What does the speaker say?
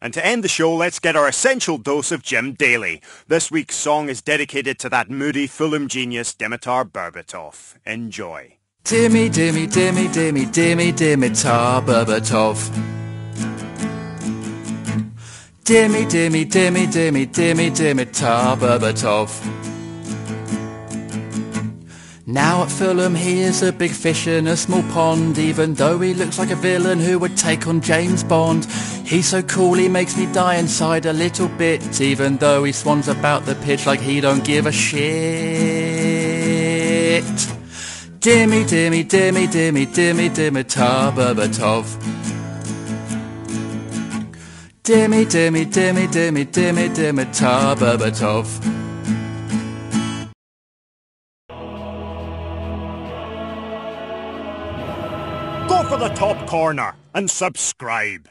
And to end the show, let's get our essential dose of Jim Daly. This week's song is dedicated to that moody Fulham genius Dimitar Berbatov. Enjoy. Dimmy, dimmy, dimmy, dimmy, dimmy, Dimitar Berbatov. Dimmy, dimmy, dimmy, dimmy, dimmy, Dimitar Berbatov. Now at Fulham he is a big fish in a small pond Even though he looks like a villain who would take on James Bond He's so cool he makes me die inside a little bit Even though he swans about the pitch like he don't give a shit. Dimmy, dimmy, dimmy, dimmy, dimmy, Dimitar Berbatov Dimmy, dimmy, dimmy, dimmy, dimmy, Dimitar Berbatov Go for the top corner and subscribe.